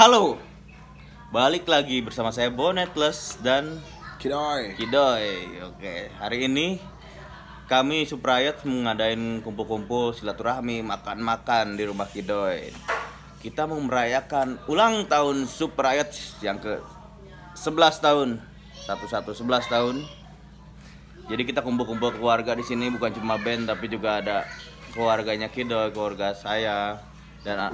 Halo, balik lagi bersama saya Bonetless dan Kidoy. Kidoy. Oke, hari ini kami Suprayat mengadain kumpul-kumpul silaturahmi makan-makan di rumah Kidoy. Kita mau merayakan ulang tahun Suprayat yang ke 11 tahun. Satu-satu 11 tahun. Jadi kita kumpul-kumpul keluarga di sini bukan cuma band tapi juga ada keluarganya Kidoy, keluarga saya dan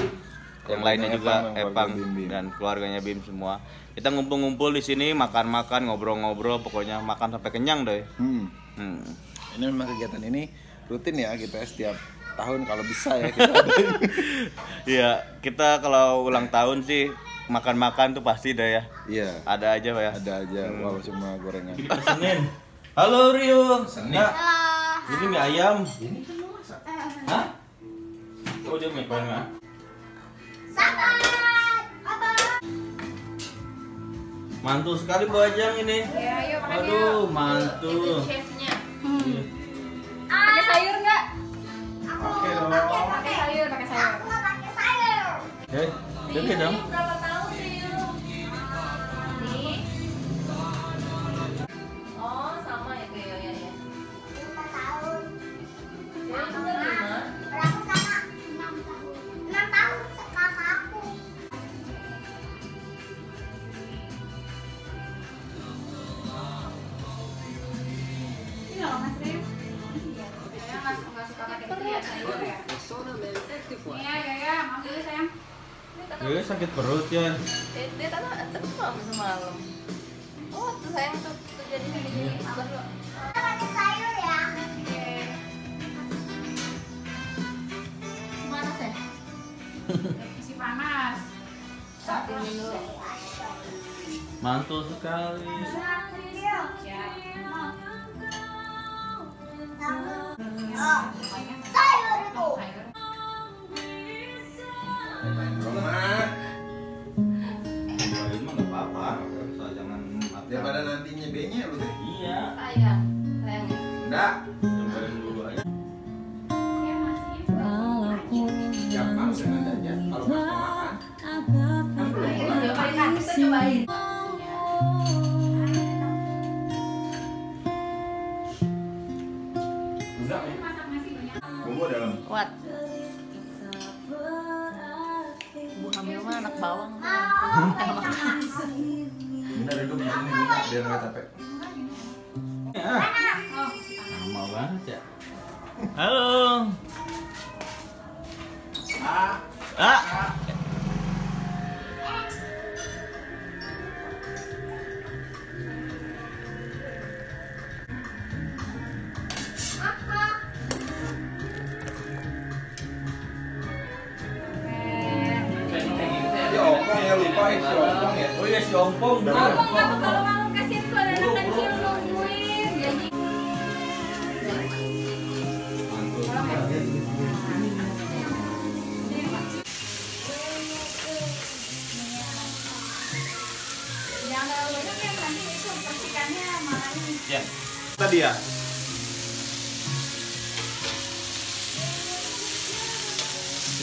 yang lainnya juga Epang, Bim Bim. dan keluarganya Bim semua. Kita ngumpul-ngumpul di sini makan-makan, ngobrol-ngobrol, pokoknya makan sampai kenyang deh. Hmm. Hmm. Ini memang kegiatan ini rutin ya kita setiap tahun kalau bisa ya kita. Iya, kita kalau ulang tahun sih makan-makan tuh pasti deh ya. Iya. Ada aja ya. Ada aja walau cuma gorengan. Senin. Halo Rio. Senin. Ini mie ayam. Ini kan masak. Hah? Oh, dia mie ayam. Mantul sekali Bu Ajang ini. Ya, ayo makan Aduh, yuk. mantul. Itu chefnya. Iya. Pakai sayur nggak? Oke dong. Pakai sayur, pakai sayur. Oke, oke dong. Gue sakit perut ya. Dia, dia kan terus malam semalam. Oh, tuh sayang tuh, tuh jadi sini gini. Baru. Mana sih? Isi panas. Satu dulu. Mantul sekali. Ya. Daripada nantinya B-nya lu deh. Iya. Sayang, sayangnya. Enggak. Dulu aja. Ya masih. Gampang sengaja kalau pas makan. Cobain kita cobain. Kuat. Hamil mah anak bawang. Benar duduk di sini dulu biar nggak capek. Ah, Oh, lama banget ya. Halo. Ah. Ya ompong ya si ompong ya. Oh iya si Ompong. Tuh kalau malam kasih tuh ada anak kecil nungguin. Jadi ya. Tadi ya.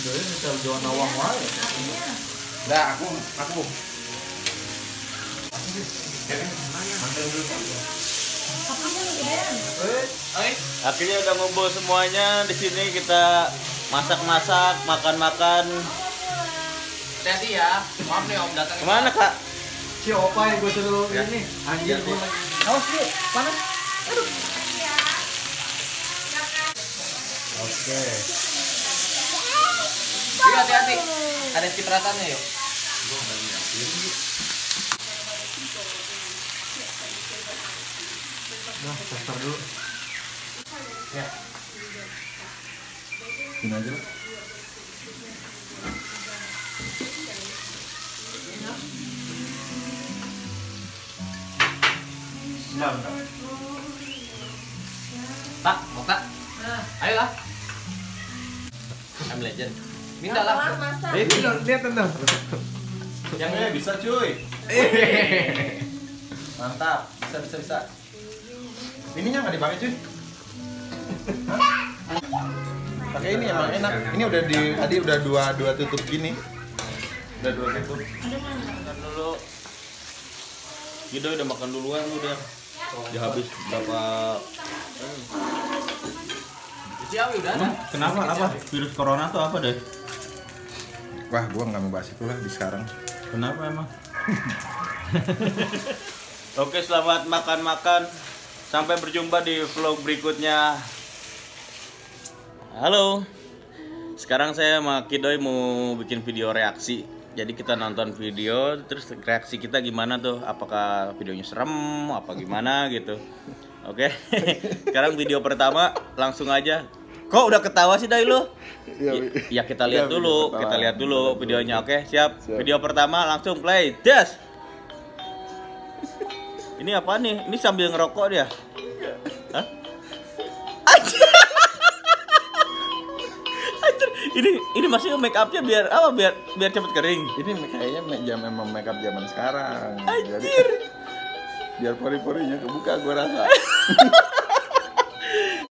Ini tel Jawa Nawang wae. Nah, aku aku. Akhirnya udah ngumpul semuanya di sini kita masak-masak, makan-makan. Hati-hati ya. Maaf nih Om datang. Ke mana kak? Si opa yang gue suruh ini anjir gue lagi. Awas dulu. Panas. Oke. Yuk hati-hati. Ada cipratannya yuk. Nah, tester dulu. Ya. Ini aja lah. Bentar. Tak, mau tak? Ayo lah. I'm legend. Minta lah. Masa? Eh, ini dong, lihat dong. Yang ini bisa cuy. Mantap, bisa bisa bisa. Ininya nggak dipakai cuy. Pakai ini emang enak. Ini udah di tadi udah dua dua tutup gini. Udah dulu gitu. Makan dulu. Gitu udah makan duluan udah. Udah habis berapa Ciawi udah. Kenapa apa? Virus corona tuh apa deh? Wah, gua nggak mau bahas itu lah di sekarang. Kenapa emang? Oke, selamat makan-makan. Sampai berjumpa di vlog berikutnya. Halo. Sekarang saya sama Kidoy mau bikin video reaksi. Jadi kita nonton video, terus reaksi kita gimana tuh? Apakah videonya serem, apa gimana gitu? Oke. Sekarang video pertama langsung aja. Kok udah ketawa sih Dai lu? Iya, Ya, ya kita lihat Iya, dulu, kita lihat dulu videonya. Oke, siap. Siap. Video pertama langsung play. Das. Ini apa nih? Ini sambil ngerokok dia. Hah? Anjir. Anjir, ini ini masih make upnya biar apa? Biar biar cepet kering. Ini kayaknya jam memang makeup zaman sekarang. Jadi biar pori-porinya kebuka gua rasa.